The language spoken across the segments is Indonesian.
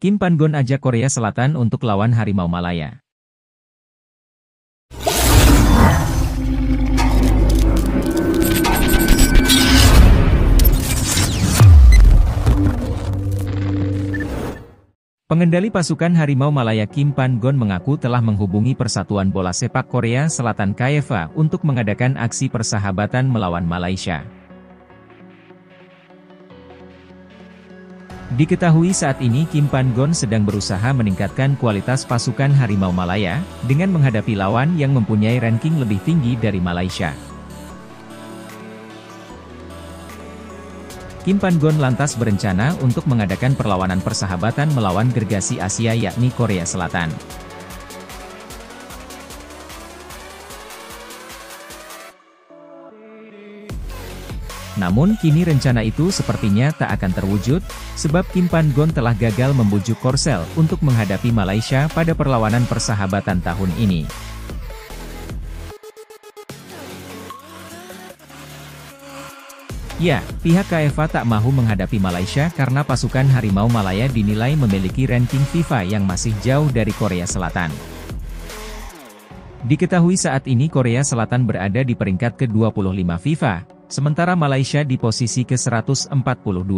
Kim Pan-gon ajak Korea Selatan untuk lawan Harimau Malaya. Pengendali pasukan Harimau Malaya Kim Pan-gon mengaku telah menghubungi Persatuan Bola Sepak Korea Selatan KFA untuk mengadakan aksi persahabatan melawan Malaysia. Diketahui saat ini Kim Pan-gon sedang berusaha meningkatkan kualitas pasukan Harimau Malaya, dengan menghadapi lawan yang mempunyai ranking lebih tinggi dari Malaysia. Kim Pan-gon lantas berencana untuk mengadakan perlawanan persahabatan melawan gergasi Asia yakni Korea Selatan. Namun kini rencana itu sepertinya tak akan terwujud, sebab Kim Pan-gon telah gagal membujuk Korsel untuk menghadapi Malaysia pada perlawanan persahabatan tahun ini. Ya, pihak KFA tak mahu menghadapi Malaysia karena pasukan Harimau Malaya dinilai memiliki ranking FIFA yang masih jauh dari Korea Selatan. Diketahui saat ini Korea Selatan berada di peringkat ke-25 FIFA, sementara Malaysia di posisi ke-142.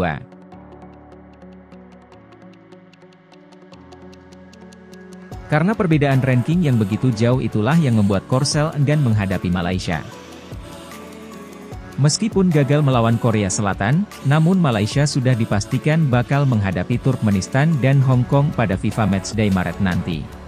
Karena perbedaan ranking yang begitu jauh itulah yang membuat Korsel enggan menghadapi Malaysia. Meskipun gagal melawan Korea Selatan, namun Malaysia sudah dipastikan bakal menghadapi Turkmenistan dan Hong Kong pada FIFA Matchday Maret nanti.